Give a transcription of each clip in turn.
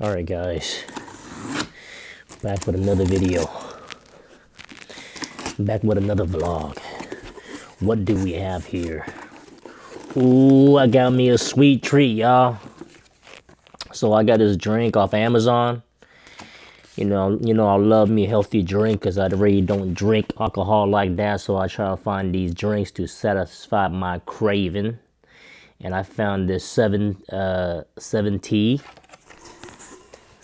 Alright guys, back with another video. Back with another vlog. What do we have here? Ooh, I got me a sweet treat, y'all. So I got this drink off Amazon. You know, you know I love me a healthy drink because I really don't drink alcohol like that. So I try to find these drinks to satisfy my craving. And I found this 7 uh 7T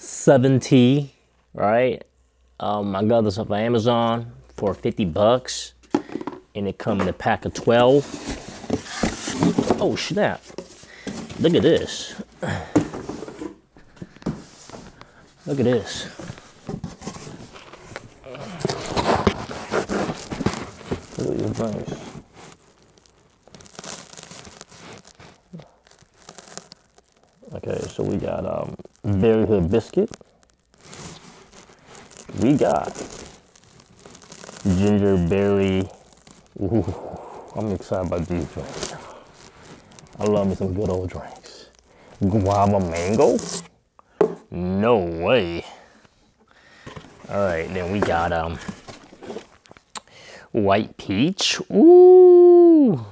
7T, right? Um, I got this off of Amazon for 50 bucks. And it come in a pack of 12. Oh, snap. Look at this. Look at this. Okay, so we got um, Berry Hood biscuit. We got ginger berry. Ooh, I'm excited about these drinks. I love me some good old drinks. Guava mango? No way. All right, then we got um white peach. Ooh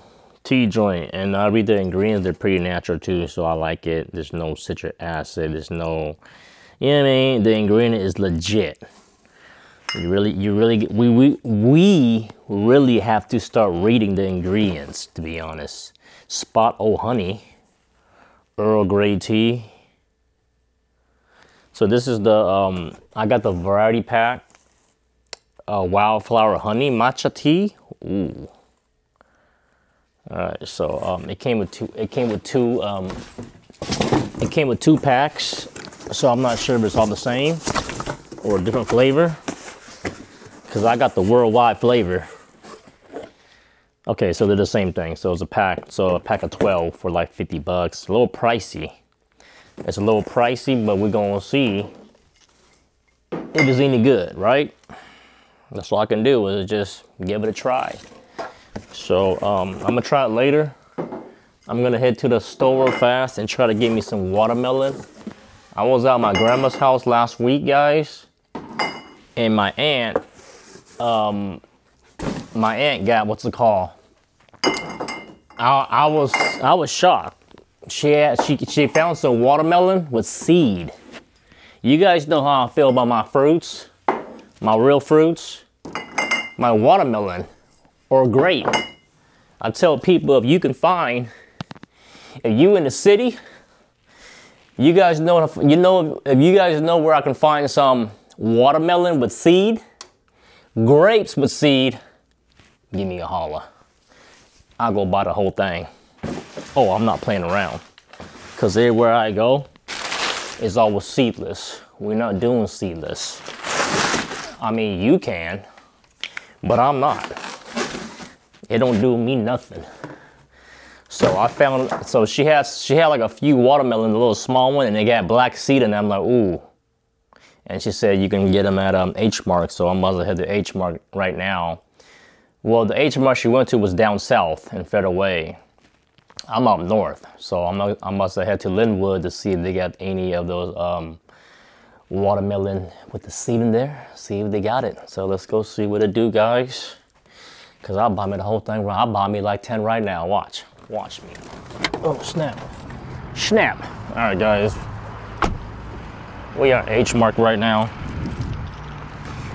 tea joint and I read the ingredients they're pretty natural too so I like it. There's no citric acid there's no you know what I mean? The ingredient is legit. You really you really we we we really have to start reading the ingredients to be honest. Spot o honey Earl Grey tea. So this is the um I got the variety pack. Uh, wildflower honey matcha tea. Ooh all right, so um, it came with two. It came with two. Um, it came with two packs, so I'm not sure if it's all the same or a different flavor. Cause I got the worldwide flavor. Okay, so they're the same thing. So it's a pack. So a pack of 12 for like 50 bucks. A little pricey. It's a little pricey, but we're gonna see if it's any good, right? That's all I can do is just give it a try. So um, I'm gonna try it later. I'm gonna head to the store real fast and try to get me some watermelon. I was at my grandma's house last week, guys, and my aunt, um, my aunt got what's it called? I, I was I was shocked. She had she she found some watermelon with seed. You guys know how I feel about my fruits, my real fruits, my watermelon or grape. I tell people if you can find, if you in the city, you guys know, you know, if you guys know where I can find some watermelon with seed, grapes with seed, give me a holler. I'll go buy the whole thing. Oh, I'm not playing around. Cause everywhere I go, it's always seedless. We're not doing seedless. I mean, you can, but I'm not it don't do me nothing. So I found, so she has, she had like a few watermelon, a little small one, and they got black seed in them. I'm like, ooh. And she said you can get them at um, H Mart, so i'm must head to H Mart right now. Well, the H Mart she went to was down south in Federal Way. I'm up north, so I'm, I must have head to Lynnwood to see if they got any of those um, watermelon with the seed in there. See if they got it. So let's go see what it do, guys. Cause I'll buy me the whole thing. I'll buy me like 10 right now. Watch. Watch me. Oh, snap. Snap. All right, guys. We are H Mart right now.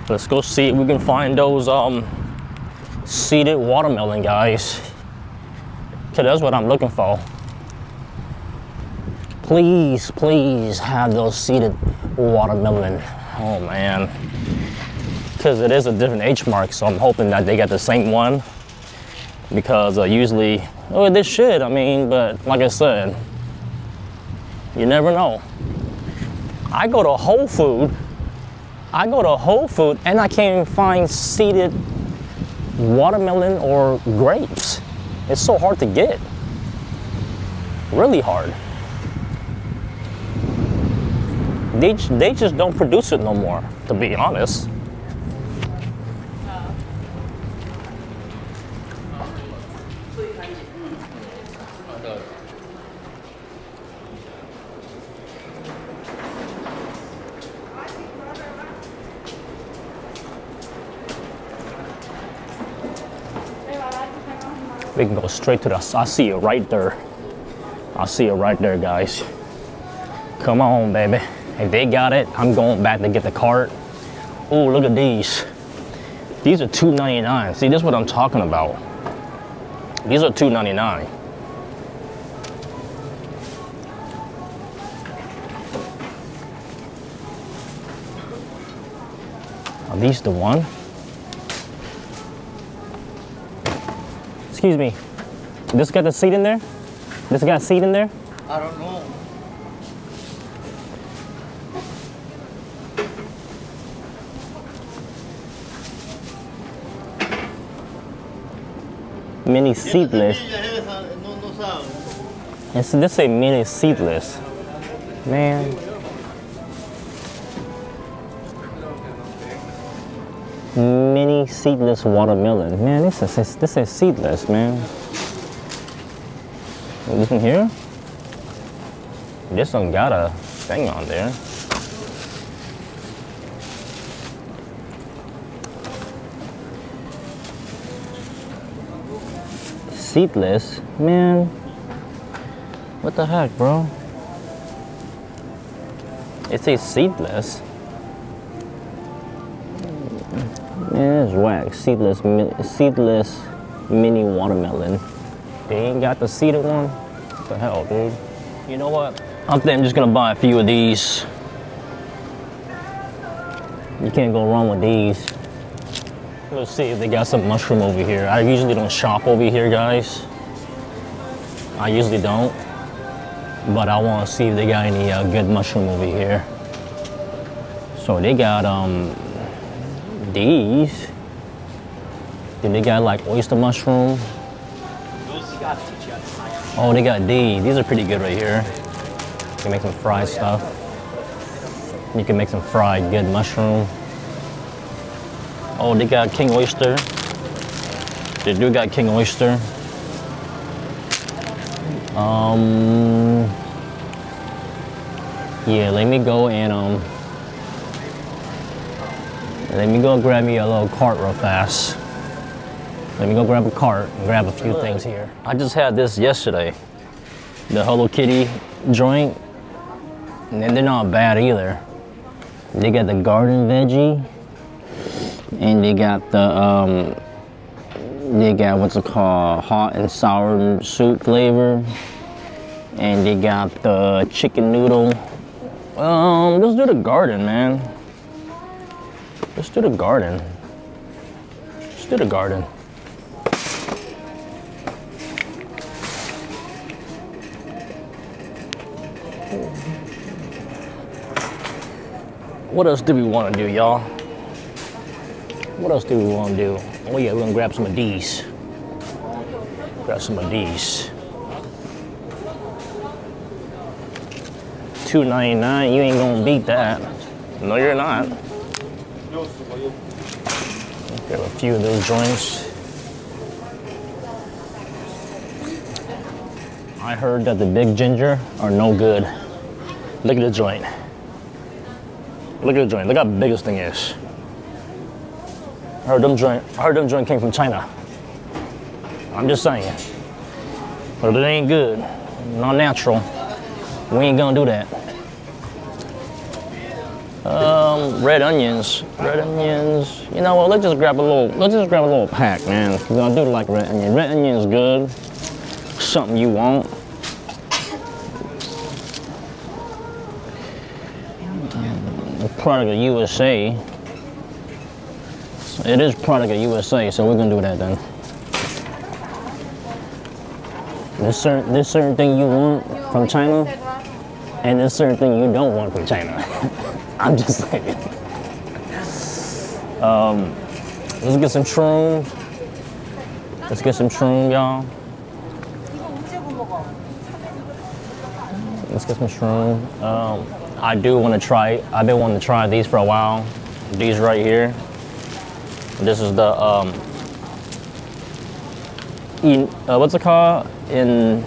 Let's go see if we can find those um seeded watermelon, guys. Cause that's what I'm looking for. Please, please have those seeded watermelon. Oh man because it is a different H Mart, so I'm hoping that they got the same one. Because uh, usually, oh, this should, I mean, but like I said, you never know. I go to Whole Food, I go to Whole Food, and I can't even find seeded watermelon or grapes. It's so hard to get. Really hard. They, they just don't produce it no more, to be honest. We can go straight to the, I see it right there. I see it right there, guys. Come on, baby. If they got it, I'm going back to get the cart. Oh, look at these. These are $2.99. See, this is what I'm talking about. These are $2.99. Are these the one? Excuse me. This got the seat in there? This got a seat in there? I don't know. Mini seatless. No, no sabe. It's, this say mini seatless. Man. Seedless watermelon. Man, this is this is seedless, man. This one here? This one got a thing on there. Seedless? Man. What the heck, bro? It says seedless. Whack. Seedless, seedless mini watermelon. They ain't got the seeded one. What the hell, dude? You know what? I think I'm just gonna buy a few of these. You can't go wrong with these. Let's see if they got some mushroom over here. I usually don't shop over here, guys. I usually don't. But I want to see if they got any uh, good mushroom over here. So they got um these. Then they got like oyster mushroom. Oh, they got these. These are pretty good right here. You can make some fried stuff. You can make some fried good mushroom. Oh, they got king oyster. They do got king oyster. Um, yeah, let me go and um, let me go grab me a little cart real fast. Let me go grab a cart and grab a few things here. I just had this yesterday, the Hello Kitty joint, and they're not bad either. They got the garden veggie, and they got the um, they got what's it called hot and sour soup flavor, and they got the chicken noodle. Um, let's do the garden, man. Let's do the garden. Let's do the garden. What else do we want to do, y'all? What else do we want to do? Oh yeah, we're gonna grab some of these. Grab some of these. Two ninety nine. You ain't gonna beat that. No, you're not. Grab a few of those joints. I heard that the big ginger are no good. Look at the joint. Look at the joint. Look how big this thing is. I heard them joint. I heard them joint came from China. I'm just saying. But it ain't good. Not natural. We ain't gonna do that. Um, red onions. Red onions. You know what? Let's just grab a little. Let's just grab a little pack, man. Cause I do like red onion. Red onion is good. Something you want. Product of USA. It is product of USA, so we're gonna do that then. There's certain, there's certain thing you want from China, and there's certain thing you don't want from China. I'm just saying. Um, let's get some shrooms. Let's get some shroom, y'all. Let's get some shroom. Um, I do want to try. I've been wanting to try these for a while. These right here. This is the um, en, uh, what's it called in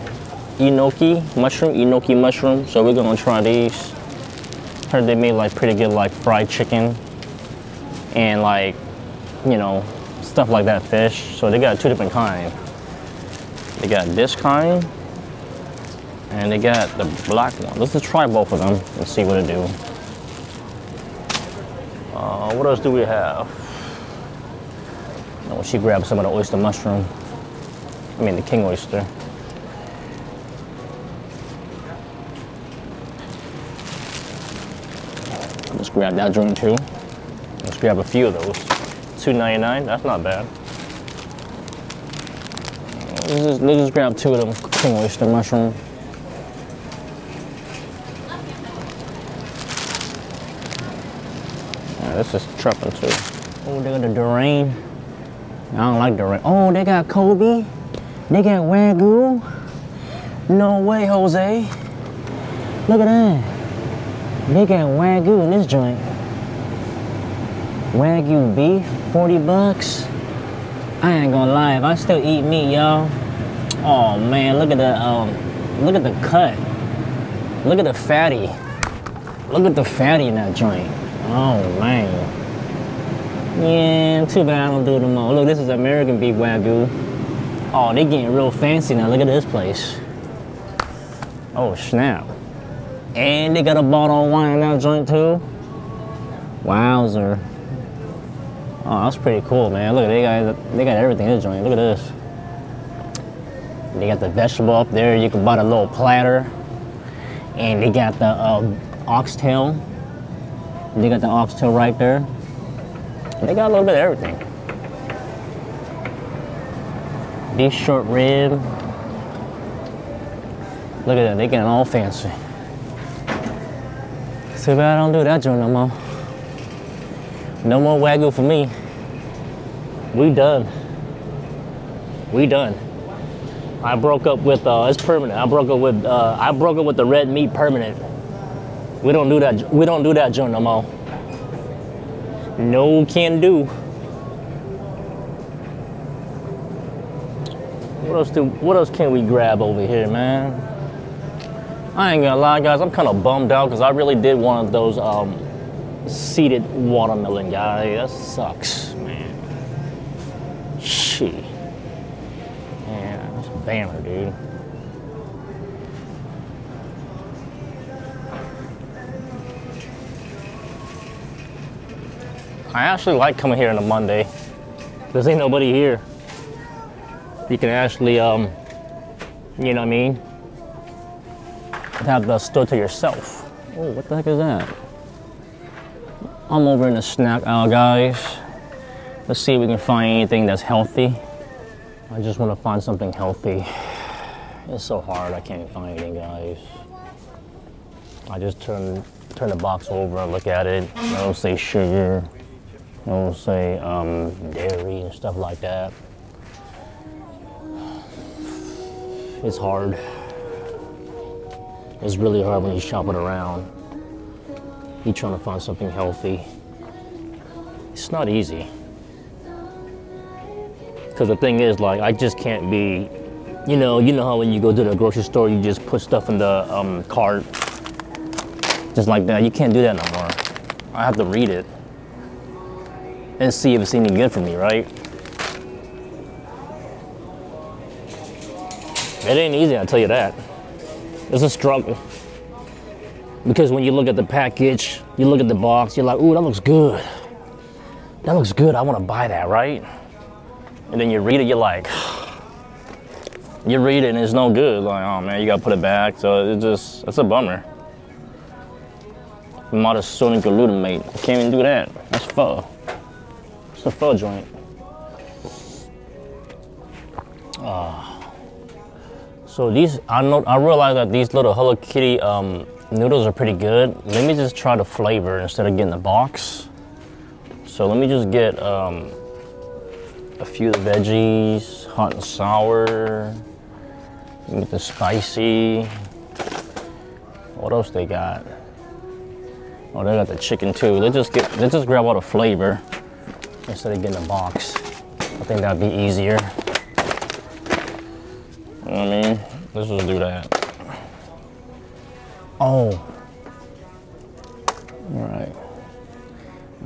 enoki mushroom, enoki mushroom. So we're gonna try these. Heard they made like pretty good like fried chicken and like you know stuff like that fish. So they got two different kinds. They got this kind, and they got the black one. Let's just try both of them and see what it do. Uh, what else do we have? Oh, she grabbed some of the oyster mushroom. I mean the king oyster. Let's grab that drink too. Let's grab a few of those. $2.99, that's not bad. Let's just, let's just grab two of them king oyster mushroom. Yeah, this is tripping too. Oh, they got the Durian. I don't like Durian. Oh, they got Kobe. They got Wagyu. No way, Jose. Look at that. They got Wagyu in this joint. Wagyu beef, 40 bucks. I ain't gonna lie, if I still eat meat, y'all. Oh man, look at the um, look at the cut. Look at the fatty. Look at the fatty in that joint. Oh man. Yeah, too bad I don't do it more. Look, this is American beef wagyu. Oh, they getting real fancy now. Look at this place. Oh snap. And they got a bottle of wine in that joint too. Wowzer. Oh, that's pretty cool, man. Look, they got they got everything in this joint. Look at this. They got the vegetable up there. You can buy the little platter, and they got the uh, oxtail. They got the oxtail right there. They got a little bit of everything. Beef short rib. Look at that. They getting all fancy. Too bad I don't do that joint no more. No more wagyu for me. We done. We done. I broke up with uh it's permanent. I broke up with uh I broke up with the red meat permanent. We don't do that we don't do that joint no more. No can do. What else do what else can we grab over here, man? I ain't gonna lie guys, I'm kinda bummed out because I really did one of those um seeded watermelon guy. That sucks, man. She. Man, that's a banner, dude. I actually like coming here on a Monday. There's ain't nobody here. You can actually, um, you know what I mean? Have the store to yourself. Oh, what the heck is that? I'm over in the snack aisle, guys. Let's see if we can find anything that's healthy. I just want to find something healthy. It's so hard, I can't find anything, guys. I just turn turn the box over and look at it. It'll say sugar. It'll say um, dairy and stuff like that. It's hard. It's really hard when you shop it around. You're trying to find something healthy. It's not easy. Because the thing is, like, I just can't be, you know, you know how when you go to the grocery store, you just put stuff in the um, cart, just like that. You can't do that no more. I have to read it and see if it's any good for me, right? It ain't easy, I'll tell you that. It's a struggle. Because when you look at the package, you look at the box, you're like, ooh, that looks good. That looks good, I wanna buy that, right? And then you read it, you're like, you read it and it's no good. Like, oh man, you gotta put it back. So it's just, it's a bummer. Monosodium glutamate, I can't even do that. That's pho. It's a pho joint. Ah. So these, I know, I realize that these little Hello Kitty um, noodles are pretty good. Let me just try the flavor instead of getting the box. So let me just get um, a few of the veggies, hot and sour. Get the spicy. What else they got? Oh, they got the chicken too. Let's just get, let's just grab all the flavor instead of getting a box. I think that'd be easier. You know what I mean? Let's just do that. Oh. All right.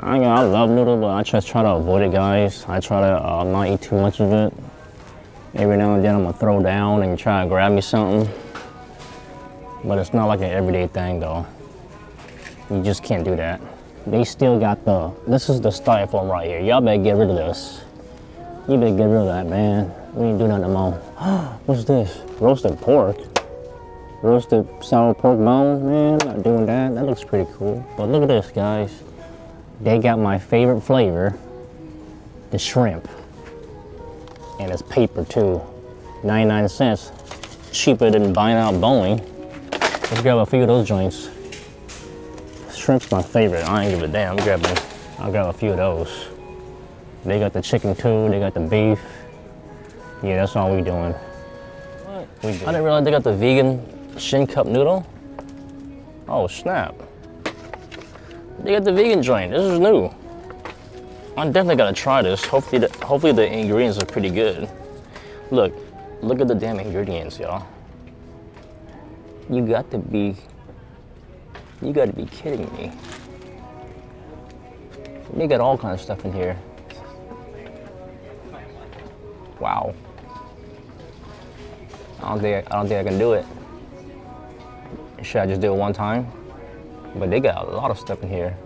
I, I love noodle, but I just try to avoid it, guys. I try to uh, not eat too much of it. Every now and then I'm gonna throw down and try to grab me something. But it's not like an everyday thing though. You just can't do that. They still got the, this is the styrofoam right here. Y'all better get rid of this. You better get rid of that, man. We ain't doing that no more. What's this? Roasted pork. Roasted sour pork bone, man. Not doing that. That looks pretty cool. But look at this, guys. They got my favorite flavor, the shrimp. And it's paper too. 99 cents. Cheaper than buying out Boeing. Let's grab a few of those joints. Shrimp's my favorite. I ain't give a damn. I'm grabbing, I'll grab a few of those. They got the chicken too. They got the beef. Yeah, that's all we doing. What? We I didn't realize they got the vegan shin cup noodle. Oh snap! They got the vegan joint. This is new. I'm definitely gonna try this. Hopefully, the, hopefully the ingredients are pretty good. Look, look at the damn ingredients, y'all. You got to be, you got to be kidding me. They got all kinds of stuff in here. Wow. I don't think I don't think I can do it. Should I just do it one time? But they got a lot of stuff in here.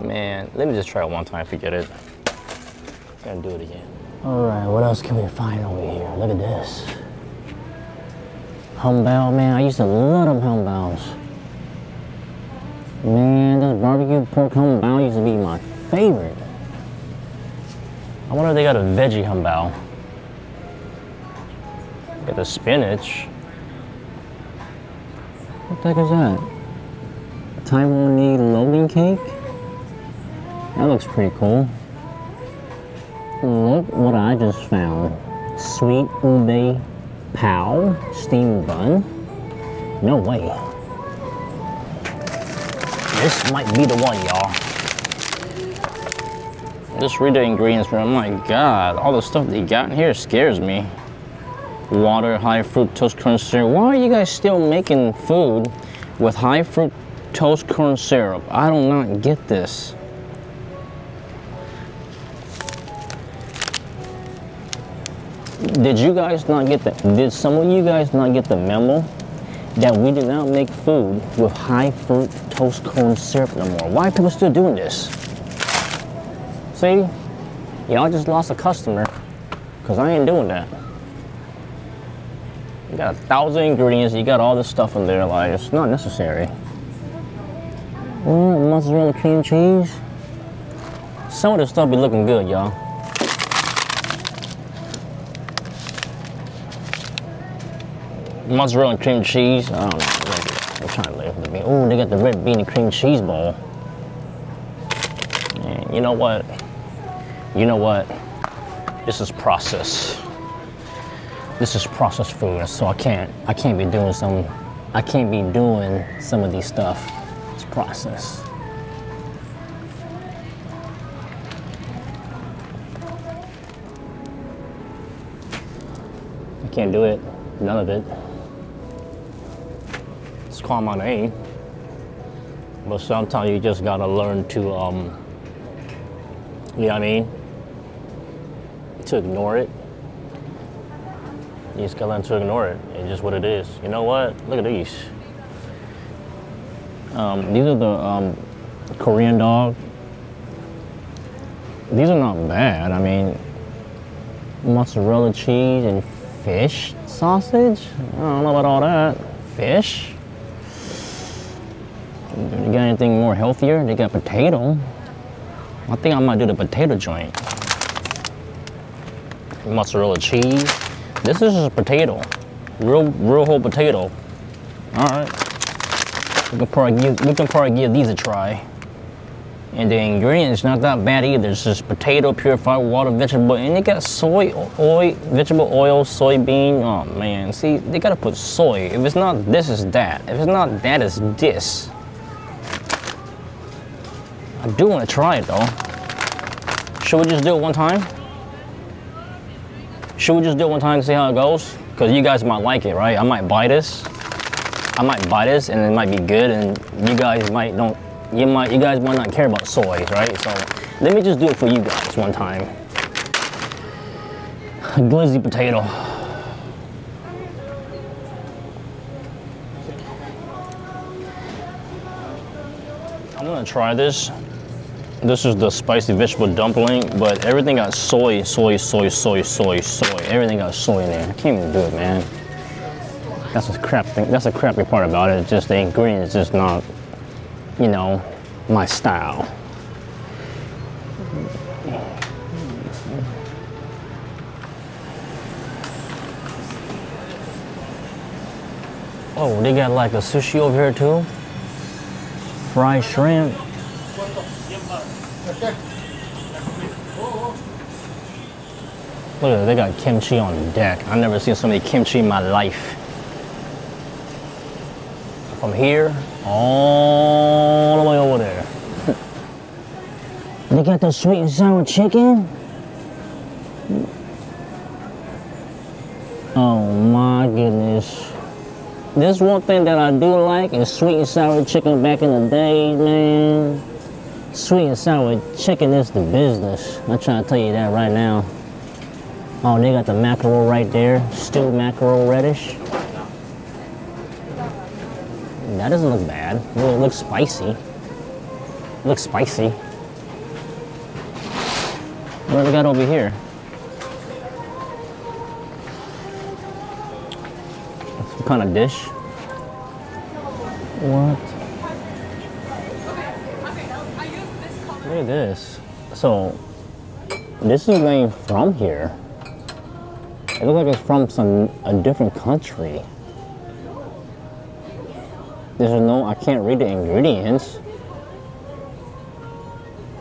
Man, let me just try it one time, forget it. Gotta do it again. All right, what else can we find over here? Look at this. Humbao, man, I used to love them humbaos. Man, those barbecue pork humbao used to be my favorite. I wonder if they got a veggie humbao. Got the spinach. What the heck is that? Taiwanese loading cake? That looks pretty cool. Look what I just found. Sweet ube pow steamed bun. No way. This might be the one, y'all. Just read the ingredients, bro. My God, all the stuff they got in here scares me water, high fructose corn syrup. Why are you guys still making food with high fructose corn syrup? I do not get this. Did you guys not get that? Did some of you guys not get the memo that we do not make food with high fructose corn syrup no more? Why people still doing this? See, y'all just lost a customer because I ain't doing that. You got a thousand ingredients, you got all this stuff in there, like, it's not necessary. Mm, mozzarella cream cheese. Some of this stuff be looking good, y'all. Mozzarella and cream cheese. I don't know. I'm trying to the bean. Oh, they got the red bean and cream cheese ball. And you know what? You know what? This is processed. this is processed food, so I can't I can't be doing some I can't be doing some of these stuff. It's processed. I can't do it. None of it. It's called my name. But sometimes you just gotta learn to um you know what I mean? To ignore it. You just gotta learn to ignore it. It's just what it is. You know what? Look at these. Um, these are the um, Korean dog. These are not bad. I mean, mozzarella cheese and fish sausage. I don't know about all that. Fish. You got anything more healthier? They got potato. I think I might do the potato joint. Mozzarella cheese. This is just potato. Real, real whole potato. All right. We can probably give, we can probably give these a try. And the ingredients not that bad either. It's just potato, purified water, vegetable, and they got soy oil, vegetable oil, soybean. Oh man, see, they gotta put soy. If it's not this, is that. If it's not that, it's this. Do want to try it though. Should we just do it one time? Should we just do it one time to see how it goes? Because you guys might like it, right? I might buy this. I might buy this and it might be good and you guys might don't, you might, you guys might not care about soy, right? So let me just do it for you guys one time. glizzy potato. I'm gonna try this. This is the spicy vegetable dumpling, but everything got soy, soy, soy, soy, soy, soy. Everything got soy in there. I can't even do it, man. That's a crap thing. That's a crappy part about it. Just the ingredients, just not, you know, my style. Oh, they got like a sushi over here too. Fried shrimp. Look at that, they got kimchi on deck. I've never seen so many kimchi in my life. From here, all the way over there. they got the sweet and sour chicken. Oh my goodness. This one thing that I do like is sweet and sour chicken back in the day, man. Sweet and sour chicken is the business. I'm trying to tell you that right now. Oh, they got the mackerel right there. Stewed mackerel reddish. That doesn't look bad. It looks spicy. It looks spicy. What do we got over here? Some kind of dish. What? At this. So, this is named from here. It looks like it's from some a different country. There's no, I can't read the ingredients.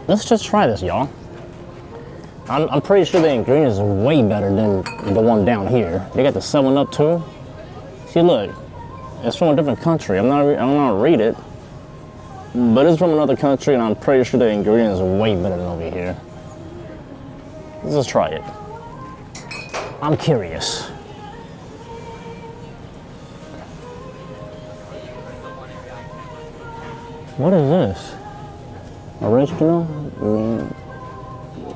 Let's just try this, y'all. I'm, I'm pretty sure the ingredients are way better than the one down here. They got the 7 Up too. See, look, it's from a different country. I'm not, I'm not read it, but it's from another country, and I'm pretty sure the ingredients are way better than over here. Let's just try it. I'm curious. What is this? Original? Mm.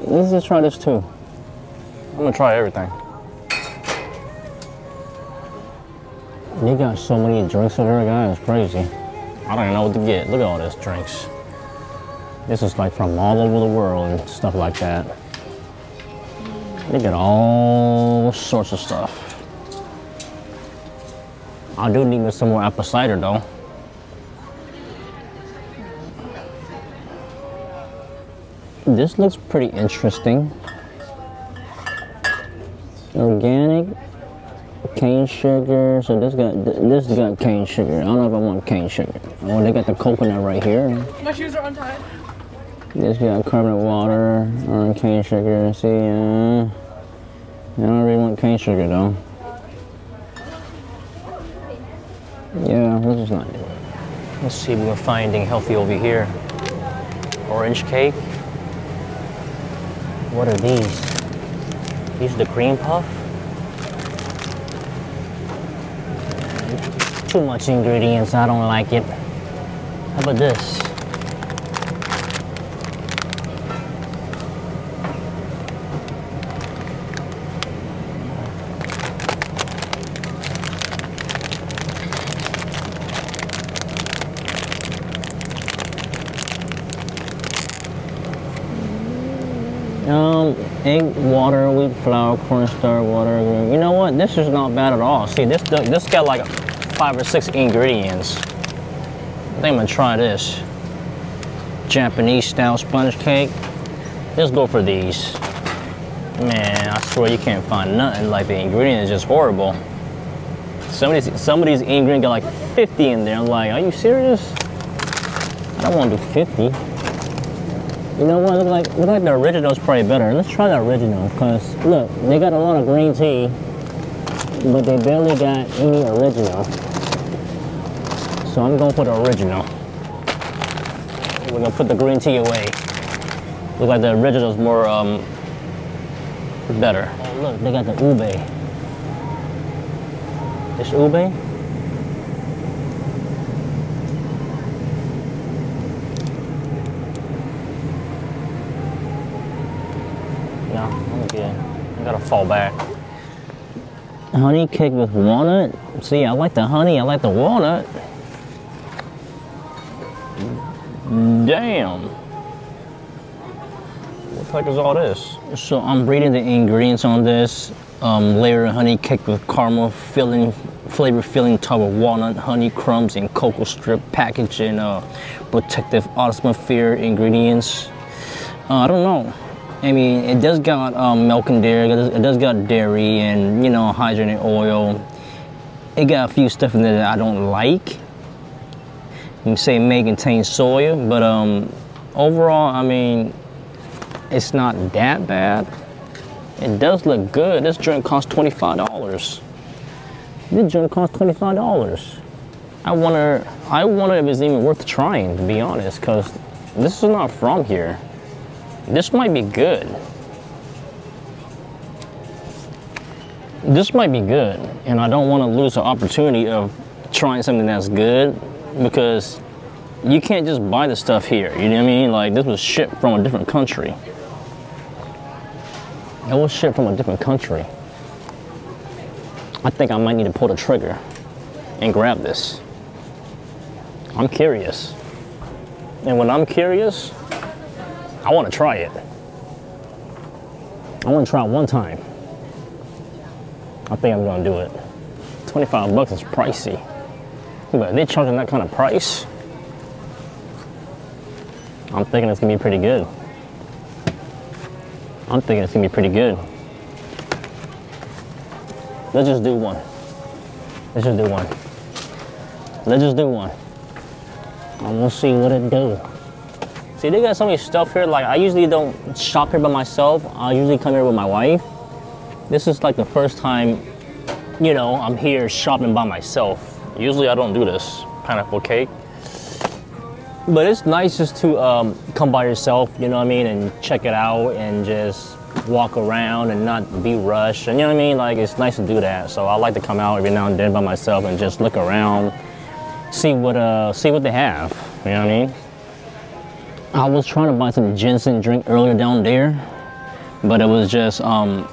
Let's just try this too. I'm gonna try everything. They got so many drinks over here, guys. It's crazy. I don't even know what to get. Look at all this drinks. This is like from all over the world and stuff like that. They got all sorts of stuff. I do need me some more apple cider though. This looks pretty interesting. Organic cane sugar. So this got this got cane sugar. I don't know if I want cane sugar. Oh, they got the coconut right here. My shoes are untied. This got carbonate water or cane sugar. See, uh, I don't really want cane sugar though. Yeah, let's just not. Let's see what we're finding healthy over here. Orange cake. What are these? These are the cream puff? Too much ingredients, I don't like it. How about this? Um, egg, water, wheat flour, cornstarch, water. You know what? This is not bad at all. See, this this got like five or six ingredients. I think I'm gonna try this. Japanese style sponge cake. Let's go for these. Man, I swear you can't find nothing. Like the ingredient is just horrible. Some of these, some of these ingredients got like 50 in there. I'm like, are you serious? I don't want to do 50. You know what? Look like look like the original is probably better. Let's try the original, cause look, they got a lot of green tea, but they barely got any original. So I'm going for the original. We're gonna put the green tea away. Look like the original is more um better. Oh look, they got the ube. This ube? No, I'm. I'm gotta fall back. Honey cake with walnut. See, I like the honey, I like the walnut. Damn. What the heck is all this? So I'm reading the ingredients on this. Um, layer of honey cake with caramel filling, flavor filling top of walnut, honey crumbs, and cocoa strip package in uh, protective atmosphere ingredients. Uh, I don't know. I mean, it does got um, milk and dairy. It does, it does got dairy and you know hydrogenated oil. It got a few stuff in there that I don't like. You say may contain soya, but um, overall, I mean, it's not that bad. It does look good. This drink costs $25. This drink costs $25. I wonder, I wonder if it's even worth trying, to be honest, because this is not from here. This might be good. This might be good, and I don't want to lose the opportunity of trying something that's good because you can't just buy the stuff here. You know what I mean? Like this was shipped from a different country. It was shipped from a different country. I think I might need to pull the trigger and grab this. I'm curious. And when I'm curious, I want to try it. I want to try it one time. I think I'm going to do it. 25 bucks is pricey. But they're charging that kind of price. I'm thinking it's to be pretty good. I'm thinking it's gonna be pretty good. Let's just do one. Let's just do one. Let's just do one. And we'll see what it do. See, they got so many stuff here. Like, I usually don't shop here by myself. I usually come here with my wife. This is like the first time, you know, I'm here shopping by myself. Usually I don't do this. Pineapple cake. But it's nice just to um, come by yourself, you know what I mean, and check it out and just walk around and not be rushed. And you know what I mean? Like it's nice to do that. So I like to come out every now and then by myself and just look around, see what uh see what they have. You know what I mean? I was trying to buy some ginseng drink earlier down there, but it was just um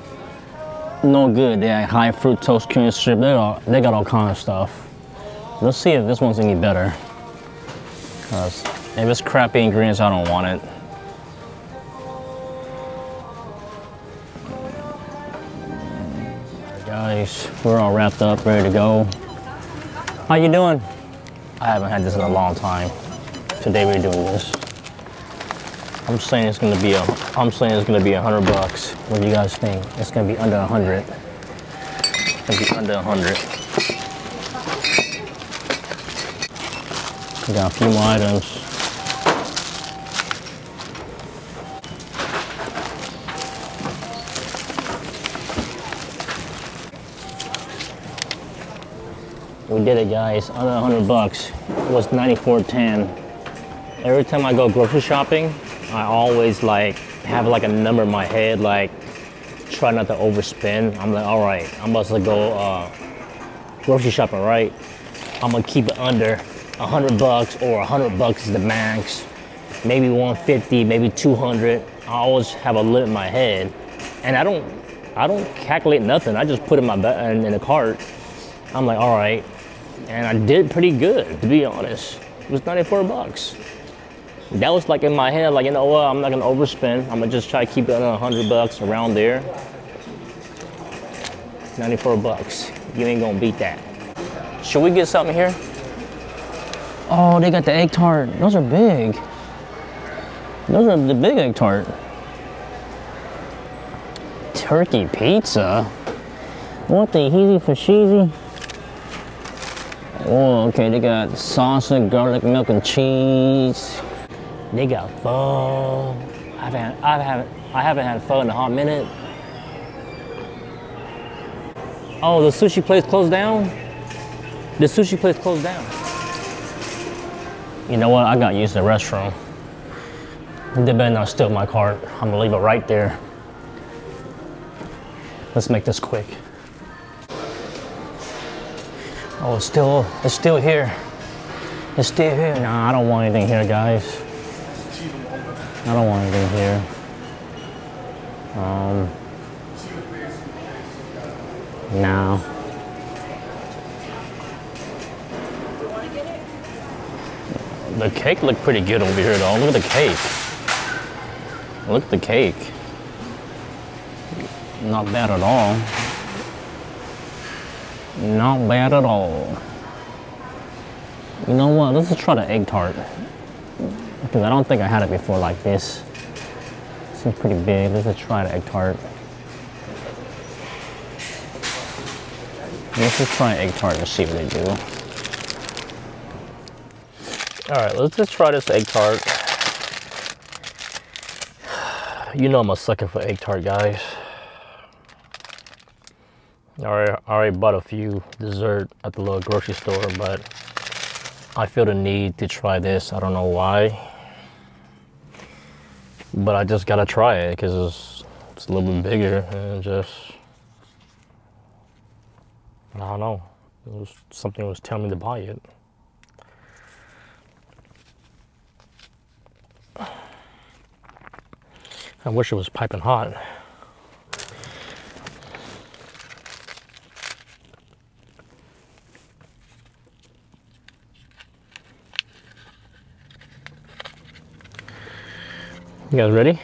no good. They had high fructose corn syrup. They got they got all kind of stuff. Let's see if this one's any better. Cause if it's crappy ingredients, I don't want it. Guys, we're all wrapped up, ready to go. How you doing? I haven't had this in a long time. Today we're doing this. I'm saying it's gonna be a. I'm saying it's gonna be a hundred bucks. What do you guys think? It's gonna be under a hundred. It's gonna be under a hundred. We got a few more items. We did it guys, under 100 bucks. It was 94.10. Every time I go grocery shopping, I always like have like a number in my head, like try not to overspend. I'm like, all right, I'm about to go uh, grocery shopping, right? I'm gonna keep it under a hundred bucks or a hundred bucks is the max. Maybe 150, maybe 200. I always have a limit in my head, and I don't, I don't calculate nothing. I just put in my in, in a cart. I'm like, all right, and I did pretty good to be honest. It was 94 bucks. That was like in my head, like you know what? I'm not gonna overspend. I'm gonna just try to keep it under 100 bucks around there. 94 bucks. You ain't gonna beat that. Should we get something here? Oh, they got the egg tart. Those are big. Those are the big egg tart. Turkey pizza? What the heezy for sheezy? Oh, okay, they got salsa, garlic, milk, and cheese. They got pho. I haven't, I haven't, I haven't had pho in a hot minute. Oh, the sushi place closed down? The sushi place closed down. You know what? I got used to the restroom. They better not steal my cart. I'm gonna leave it right there. Let's make this quick. Oh, it's still, it's still here. It's still here. Nah, I don't want anything here, guys. I don't want anything here. Um, No. The cake looked pretty good over here though. Look at the cake. Look at the cake. Not bad at all. Not bad at all. You know what? Let's just try the egg tart. Because I don't think I had it before like this. Seems pretty big. Let's just try the egg tart. Let's just try egg tart and see what they do. All right, let's just try this egg tart. You know I'm a sucker for egg tart, guys. I already, I already bought a few dessert at the little grocery store, but I feel the need to try this. I don't know why. But I just gotta try it because it's, it's a little bit bigger and just, I don't know. Was, something was telling me to buy it. I wish it was piping hot. You guys ready?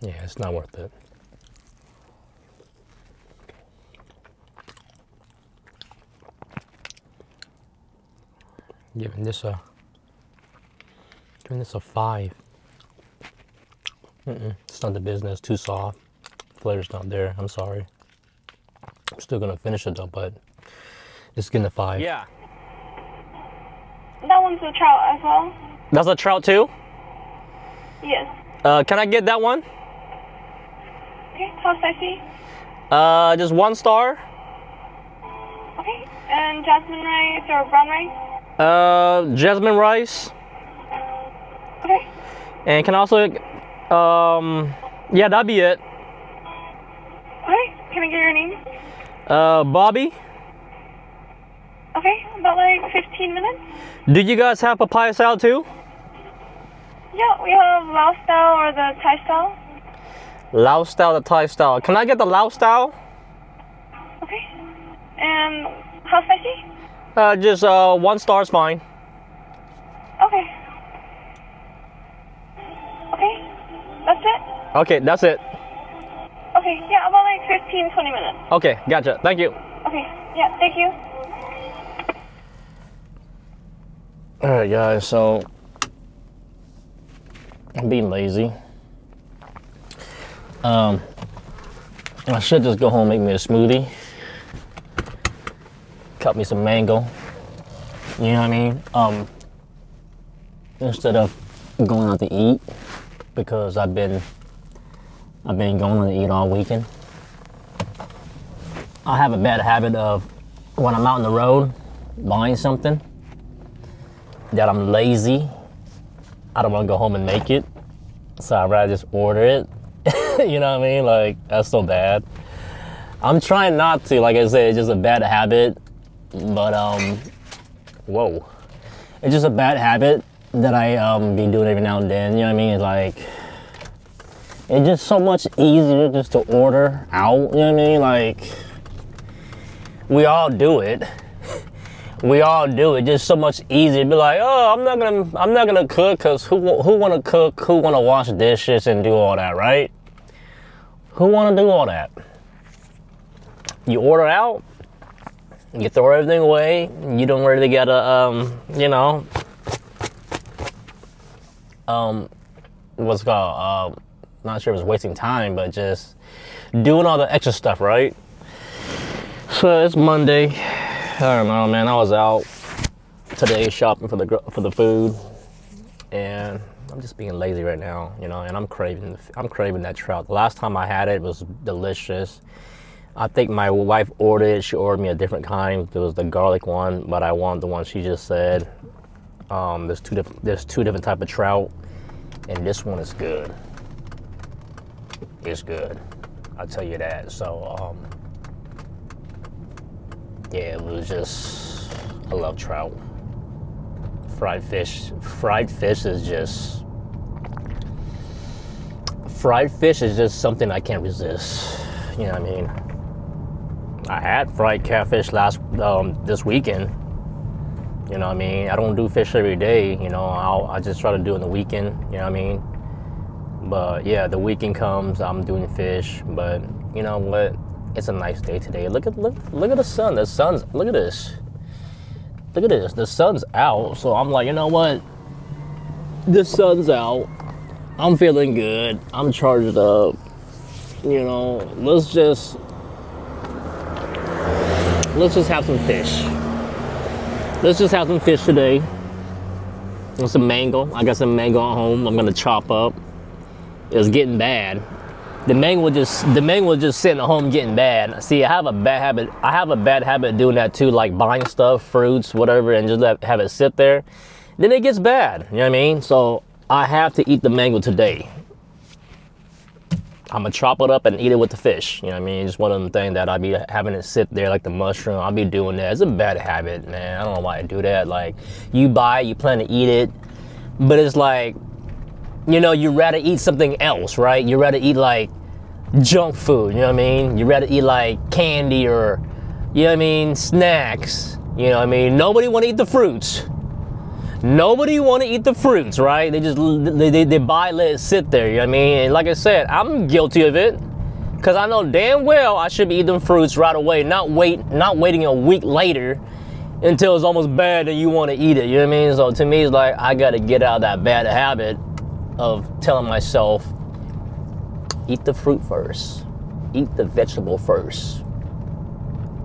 Yeah, it's not worth it. Giving this a giving this a five. Mm-mm, it's not the business. Too soft. Flavor's not there. I'm sorry. I'm still gonna finish it though, but it's getting a five. Yeah, That one's a trout as well. that's a trout too. Yes. Uh, can I get that one? Okay, how spicy? Uh, just one star. Okay. And jasmine rice or brown rice? Uh, jasmine rice. Okay. And can I also, um, yeah, that'd be it. Okay. Can I get your name? Uh, Bobby, Okay. About like 15 minutes? do you guys have papaya salad too? Yeah, we have Lao style or the Thai style. Lao style, the Thai style. Can I get the Lao style? Okay. And how spicy? Uh, just uh, one star is fine. Okay. Okay. That's it? Okay, that's it. Okay. Yeah, about like 15, 20 minutes. Okay, gotcha. Thank you. Okay. Yeah, thank you. All right, guys. So I'm being lazy. Um, I should just go home and make me a smoothie. Cut me some mango. You know what I mean? Um, instead of going out to eat because I've been I've been going to eat all weekend. I have a bad habit of when I'm out on the road buying something that I'm lazy. I don't want to go home and make it. So I'd rather just order it. you know what I mean? Like, that's so bad. I'm trying not to. Like I said, it's just a bad habit. But, um, whoa. It's just a bad habit that I um, be doing every now and then. You know what I mean? It's like, it's just so much easier just to order out. You know what I mean? Like, we all do it we all do it. Just so much easier. To be like, oh, I'm not gonna, I'm not gonna cook because who, who wanna cook? Who wanna wash dishes and do all that, right? Who wanna do all that? You order out, you throw everything away. You don't really gotta, um, you know, um, what's called? Um, not sure if it's wasting time, but just doing all the extra stuff, right? So it's Monday. I don't know, man. I was out today shopping for the for the food, and I'm just being lazy right now, you know. And I'm craving I'm craving that trout. The last time I had it, it was delicious. I think my wife ordered. She ordered me a different kind. It was the garlic one, but I want the one she just said. Um, there's two different there's two different type of trout, and this one is good. it's good. I'll tell you that. So, um, yeah, it was just, I love trout. Fried fish, fried fish is just, fried fish is just something I can't resist. You know what I mean? I had fried catfish last, um, this weekend. You know what I mean? I don't do fish every day, you know, I'll, I just try to do it on the weekend, you know what I mean? But yeah, the weekend comes, I'm doing fish, but you know what? It's a nice day today. Look at look look at the sun. The sun's look at this. Look at this. The sun's out. So I'm like, you know what? The sun's out. I'm feeling good. I'm charged up. You know, let's just let's just have some fish. Let's just have some fish today. And some mango. I got some mango at home. I'm gonna chop up. It's getting bad. The mango just the mango just sitting at home getting bad. See, I have a bad habit. I have a bad habit doing that too, like buying stuff, fruits, whatever, and just let, have it sit there. Then it gets bad. You know what I mean? So I have to eat the mango today. I'm gonna chop it up and eat it with the fish. You know what I mean? It's one of them things that I'd be having it sit there like the mushroom. I'll be doing that. It's a bad habit, man. I don't know why I do that. Like you buy, you plan to eat it, but it's like, you know, you rather eat something else, right? You rather eat like junk food. You know what I mean? You rather eat like candy or, you know what I mean, snacks. You know what I mean? Nobody want to eat the fruits. Nobody want to eat the fruits, right? They just they, they, they buy, let it sit there. You know what I mean? And like I said, I'm guilty of it because I know damn well I should be eating fruits right away, not wait, not waiting a week later until it's almost bad and you want to eat it. You know what I mean? So to me, it's like I got to get out of that bad habit of telling myself, eat the fruit first, eat the vegetable first,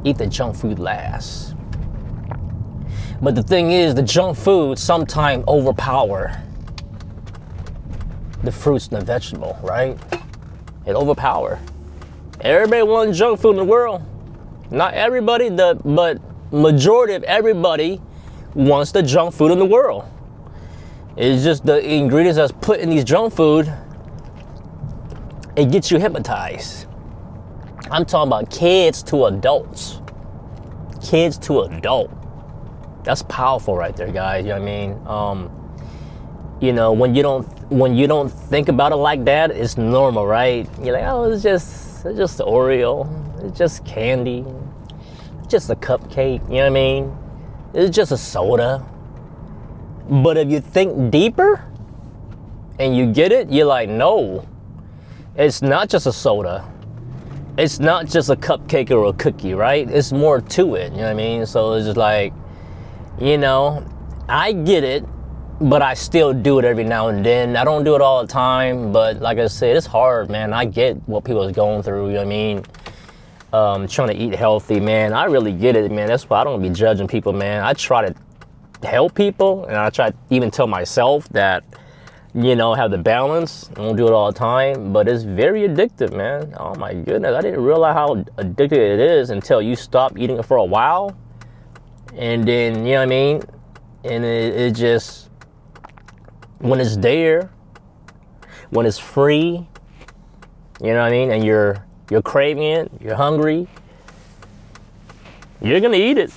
eat the junk food last. But the thing is, the junk food sometimes overpower the fruits and the vegetable, right? It overpower. Everybody wants junk food in the world. Not everybody, the, but majority of everybody wants the junk food in the world. It's just the ingredients that's put in these junk food. It gets you hypnotized. I'm talking about kids to adults. Kids to adult that's powerful right there, guys. You know what I mean? Um, you know, when you don't when you don't think about it like that, it's normal, right? You're like, oh, it's just it's just Oreo, it's just candy, it's just a cupcake. You know what I mean? It's just a soda. But if you think deeper and you get it, you're like, no, it's not just a soda. It's not just a cupcake or a cookie, right? It's more to it. You know what I mean? So it's just like you know, I get it, but I still do it every now and then. I don't do it all the time, but like I said, it's hard, man. I get what people are going through, you know what I mean? Um, trying to eat healthy, man. I really get it, man. That's why I don't be judging people, man. I try to help people, and I try to even tell myself that, you know, have the balance. I don't do it all the time, but it's very addictive, man. Oh my goodness, I didn't realize how addictive it is until you stop eating it for a while and then you know what I mean, and it, it just when it's there, when it's free, you know what I mean, and you're you're craving it, you're hungry, you're gonna eat it.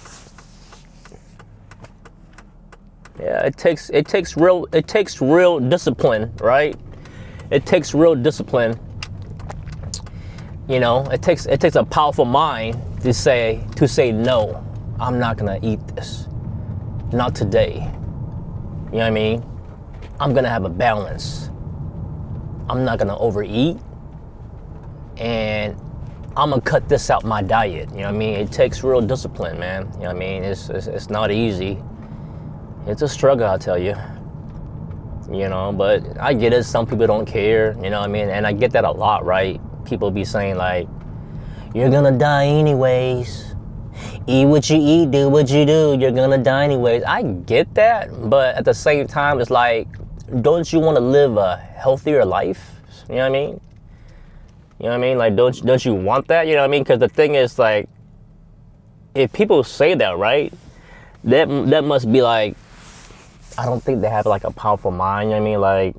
Yeah, it takes it takes real it takes real discipline, right? It takes real discipline. You know, it takes it takes a powerful mind to say to say no. I'm not gonna eat this. Not today. You know what I mean? I'm gonna have a balance. I'm not gonna overeat. And I'm gonna cut this out my diet. You know what I mean? It takes real discipline, man. You know what I mean? It's, it's, it's not easy. It's a struggle, I'll tell you. You know, but I get it. Some people don't care. You know what I mean? And I get that a lot, right? People be saying, like, you're gonna die anyways eat what you eat, do what you do, you're gonna die anyways. I get that, but at the same time, it's like, don't you wanna live a healthier life? You know what I mean? You know what I mean? Like, don't, don't you want that? You know what I mean? Because the thing is, like, if people say that, right, that, that must be like, I don't think they have like a powerful mind, you know what I mean? Like,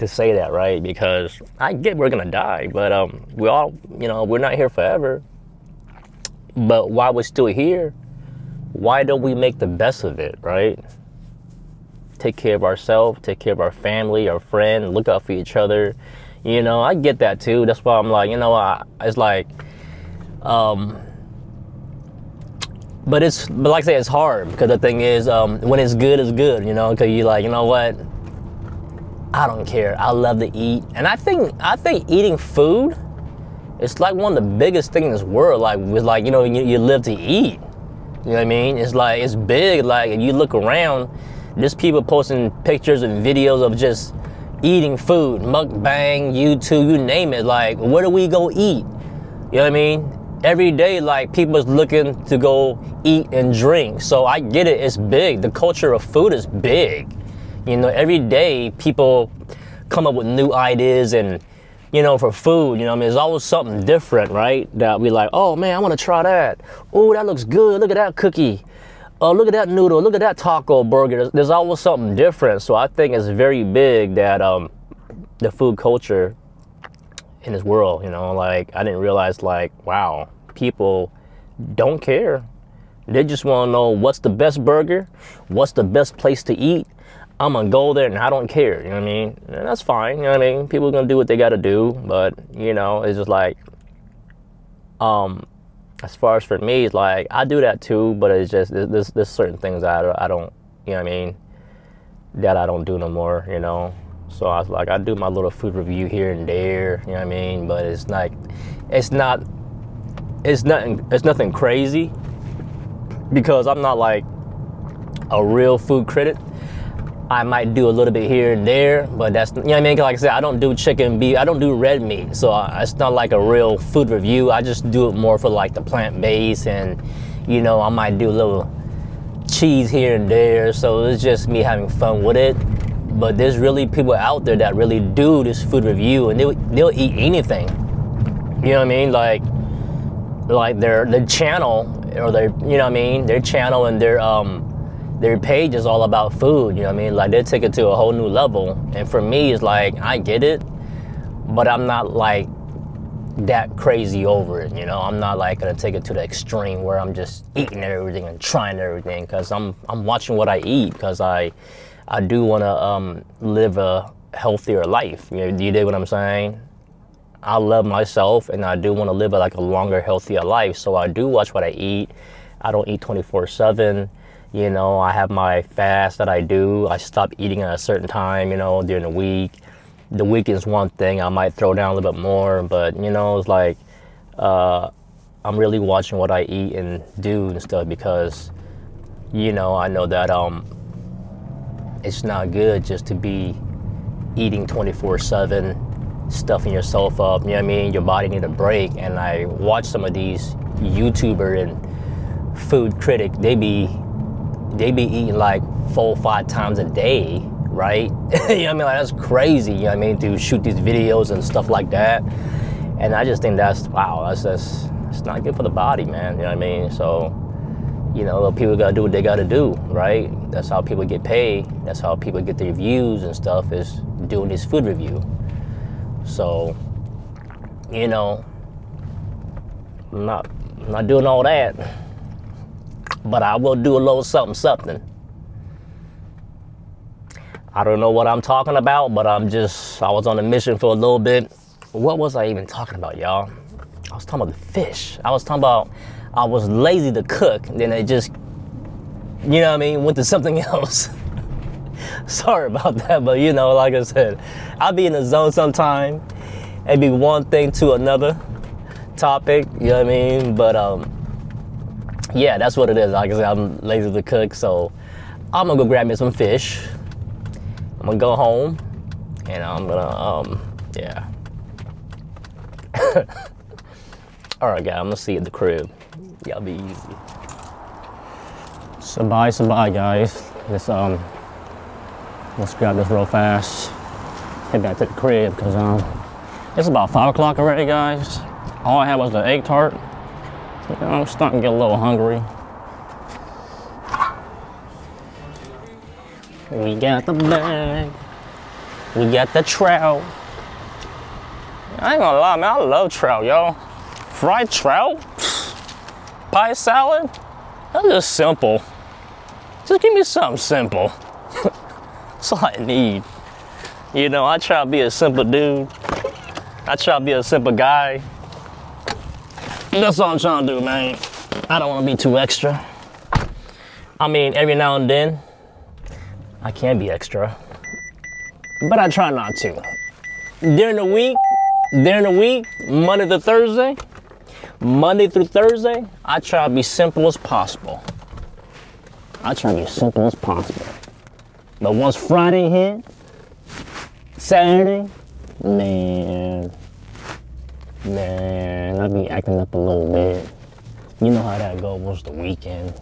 to say that, right? Because I get we're gonna die, but um, we all, you know, we're not here forever. But while we're still here, why don't we make the best of it, right? Take care of ourselves, take care of our family, our friend, look out for each other. You know, I get that too. That's why I'm like, you know, I, it's like, um, but it's, but like I say, it's hard because the thing is, um, when it's good, it's good, you know, because you're like, you know what? I don't care. I love to eat, and I think, I think eating food, it's like one of the biggest things in this world. Like, with like, you know, you, you live to eat. You know what I mean? It's like it's big. Like if you look around, there's people posting pictures and videos of just eating food, mukbang, YouTube, you name it. Like where do we go eat? You know what I mean? Every day, like people's looking to go eat and drink. So I get it. It's big. The culture of food is big. You know, every day people come up with new ideas and you know, for food, you know, I mean, there's always something different, right? That we like, oh man, I want to try that. Oh, that looks good. Look at that cookie. Oh, look at that noodle. Look at that taco burger. There's, there's always something different. So I think it's very big that um, the food culture in this world, you know, like I didn't realize, like, wow, people don't care. They just want to know what's the best burger, what's the best place to eat, I'm gonna go there and I don't care. You know what I mean? And that's fine. You know what I mean? People are gonna do what they gotta do, but you know, it's just like, um, as far as for me, it's like I do that too, but it's just there's there's certain things that I don't, you know what I mean, that I don't do no more. You know, so I was like, I do my little food review here and there. You know what I mean? But it's like, it's not, it's nothing, it's nothing crazy because I'm not like a real food critic. I might do a little bit here and there, but that's you know what I mean. Like I said, I don't do chicken, beef. I don't do red meat, so I, it's not like a real food review. I just do it more for like the plant base, and you know, I might do a little cheese here and there. So it's just me having fun with it. But there's really people out there that really do this food review, and they'll they'll eat anything. You know what I mean? Like like their their channel or their you know what I mean? Their channel and their um their page is all about food, you know what I mean? Like they take it to a whole new level. And for me, it's like, I get it, but I'm not like that crazy over it, you know? I'm not like gonna take it to the extreme where I'm just eating everything and trying everything because I'm, I'm watching what I eat because I, I do wanna um, live a healthier life. You, know, you dig what I'm saying? I love myself and I do wanna live a, like a longer, healthier life. So I do watch what I eat. I don't eat 24 seven you know, I have my fast that I do. I stop eating at a certain time, you know, during the week. The week is one thing. I might throw down a little bit more, but you know, it's like uh, I'm really watching what I eat and do and stuff because, you know, I know that um, it's not good just to be eating 24/7, stuffing yourself up. You know what I mean? Your body need a break. And I watch some of these YouTuber and food critic. They be they be eating like four five times a day, right? you know what I mean? Like that's crazy, you know what I mean, to shoot these videos and stuff like that. And I just think that's wow, that's that's it's not good for the body, man. You know what I mean? So, you know, people gotta do what they gotta do, right? That's how people get paid. That's how people get their views and stuff is doing this food review. So, you know, I'm not I'm not doing all that but I will do a little something, something. I don't know what I'm talking about, but I'm just, I was on a mission for a little bit. What was I even talking about, y'all? I was talking about the fish. I was talking about I was lazy to cook, then it just, you know what I mean, went to something else. Sorry about that, but you know, like I said, I'll be in the zone sometime. It'd be one thing to another topic, you know what I mean? But um, yeah, that's what it is. Like I said, I'm lazy to cook, so I'm gonna go grab me some fish. I'm gonna go home, and I'm gonna, um, yeah. All right, guys, I'm gonna see you at the crib. Y'all be easy. So bye, so bye, guys. Let's um, let's grab this real fast. Head back to the crib, cause um, it's about five o'clock already, guys. All I had was the egg tart. I'm starting to get a little hungry. We got the bag. We got the trout. I ain't gonna lie, man. I love trout, y'all. Fried trout, pie salad. That's just simple. Just give me something simple. That's all I need. You know, I try to be a simple dude. I try to be a simple guy. That's all I'm trying to do, man. I don't want to be too extra. I mean, every now and then, I can be extra, but I try not to. During the week, during the week, Monday to Thursday, Monday through Thursday, I try to be simple as possible. I try to be simple as possible. But once Friday hit, Saturday, man, man, I be acting up a little bit. You know how that goes the weekend.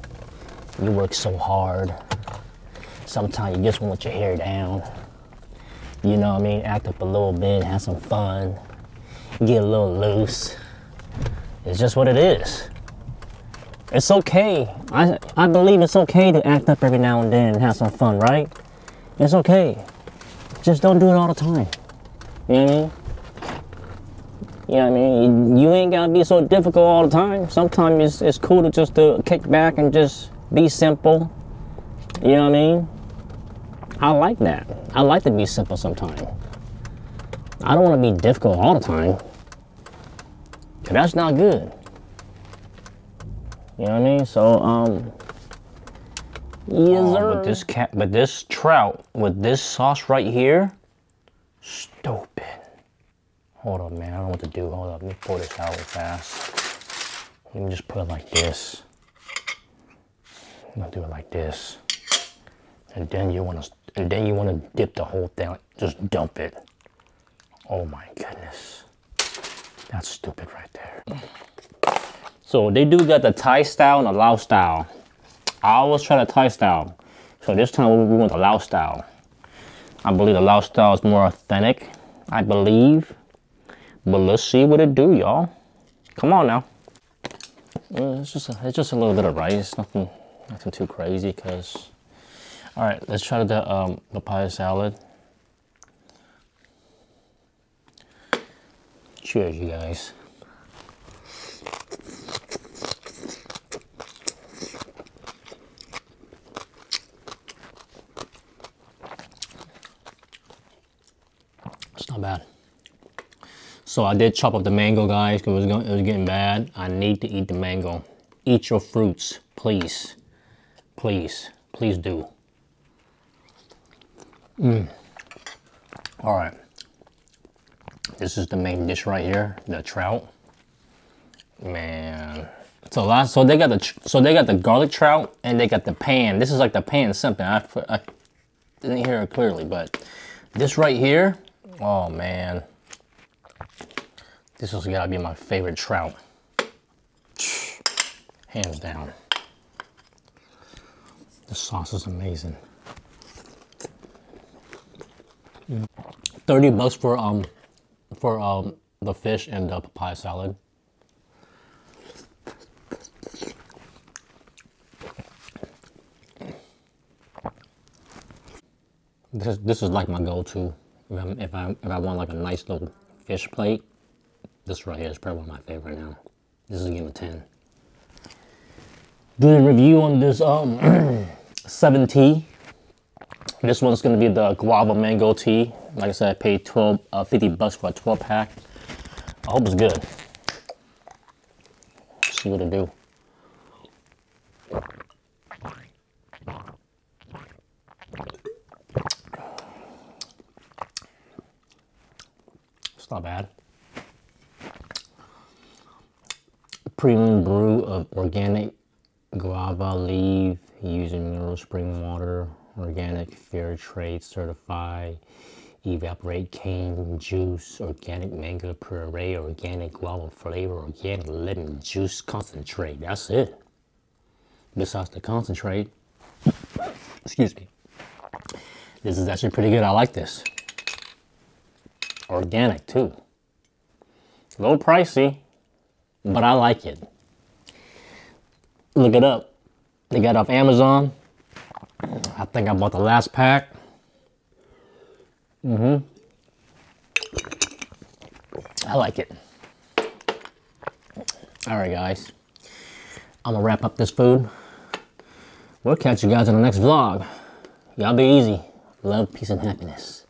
You work so hard. Sometimes you just want your hair down. You know what I mean? Act up a little bit, have some fun, get a little loose. It's just what it is. It's okay. I, I believe it's okay to act up every now and then and have some fun, right? It's okay. Just don't do it all the time. You know what I mean? You know what I mean? You, you ain't gotta be so difficult all the time. Sometimes it's, it's cool to just to kick back and just be simple. You know what I mean? I like that. I like to be simple sometimes. I don't want to be difficult all the time. Cause that's not good. You know what I mean? So, um, yes, Oh, sir. but this cat, but this trout with this sauce right here, Stupid. Hold up, man. I don't know what to do. Hold up. Let me pour this out real fast. Let me just put it like this. I'm gonna do it like this. And then you wanna and then you wanna dip the whole thing. Just dump it. Oh my goodness. That's stupid right there. So they do got the Thai style and the Lao style. I always try the Thai style. So this time we want the Lao style. I believe the Lao style is more authentic. I believe. But let's see what it do, y'all. Come on now. It's just a, it's just a little bit of rice, nothing nothing too crazy. Cause, all right, let's try the um, papaya salad. Cheers, you guys. It's not bad. So I did chop up the mango, guys, because it was, it was getting bad. I need to eat the mango. Eat your fruits, please. Please, please do. Mm. All right. This is the main dish right here, the trout. Man. So last, so they got the, so they got the garlic trout and they got the pan. This is like the pan something. I, I didn't hear it clearly, but this right here, oh man. This has gotta be my favorite trout. Hands down. The sauce is amazing. Mm. 30 bucks for um for um the fish and the papaya salad. This is, this is like my go-to if, if I if I want like a nice little fish plate. This right here is probably my favorite now. This is game of ten. Doing a review on this um 7T. This one's gonna be the guava mango tea. Like I said, I paid 12, uh, 50 bucks for a 12 pack. I hope it's good. See what it do. It's not bad. Premium brew of organic guava leaf using mineral spring water, organic fair trade certified, evaporate cane juice, organic mango puree, organic guava flavor, organic lemon juice concentrate. That's it. Besides the concentrate, excuse me. This is actually pretty good. I like this. Organic too. A little pricey, but I like it. Look it up. They got off Amazon. I think I bought the last pack. Mm-hmm. I like it. All right, guys. I'm gonna wrap up this food. We'll catch you guys in the next vlog. Y'all be easy. Love, peace, and happiness.